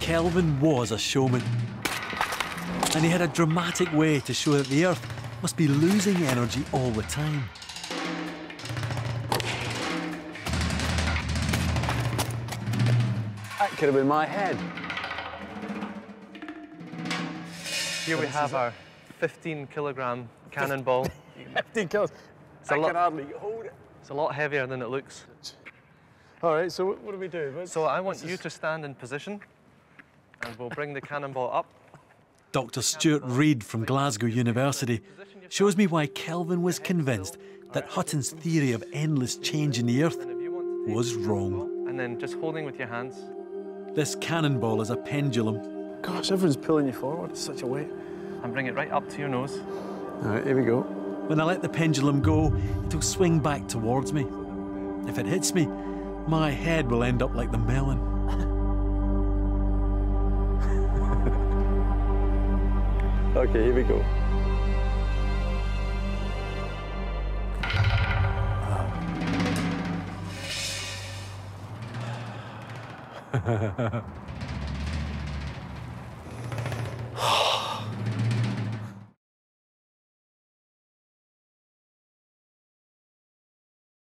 Kelvin was a showman. And he had a dramatic way to show that the Earth must be losing energy all the time. That could have been my head. Here we have our 15 kilogram cannonball. 15 kilos. I lot- can hardly hold it. It's a lot heavier than it looks. All right, so what, what do we do? What's- So I want you to stand in position and we'll bring the cannonball up. Dr. Stuart Reid from Glasgow University shows me why Kelvin was convinced that Hutton's theory of endless change in the Earth And if you want to take was wrong. And then just holding with your hands. This cannonball is a pendulum. Gosh, everyone's pulling you forward. It's such a weight. And bring it right up to your nose. All right, here we go. When I let the pendulum go, it'll swing back towards me. If it hits me, my head will end up like the melon. Okay, here we go.